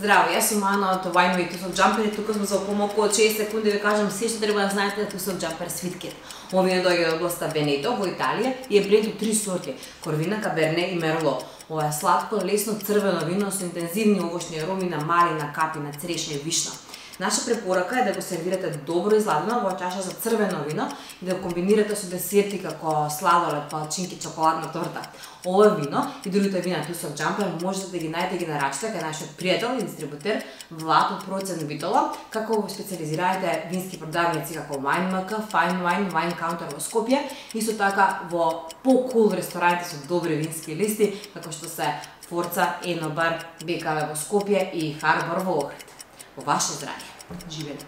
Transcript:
Здраво, јас сум Ана од Вајно и Тусок Джампер и тука сме за помалку од 6 секунди ви кажам се што треба да знаете за Тусок Джампер свиткет. Овие вино од областа Венето во Италија и е бленд од три сорти: Корвина, Каберне и Мерло. Ова е сладко, лесно црвено вино со интензивни овошни ароми на малина, капина, црешна и вишна. Наша препорака е да го сервирате добро изладено во чаша за црвено вино и да го комбинирате со десерти како сладолед, палчинки, чоколадна торта. Ова вино и другите вина Тусов Джампер можете да ги најдете ги нарачите кај нашиот пријател и дистрибутер Влато Процен Битола, како во специализираните вински продавници како Wine MK, Fine Wine, Wine Counter во Скопје, исто така во по-кул рестораните со добри вински листи, како што се Форца, Енобар, БКВ во Скопје и Харбор во Охрид. u vaše zdravlje. Živjeli!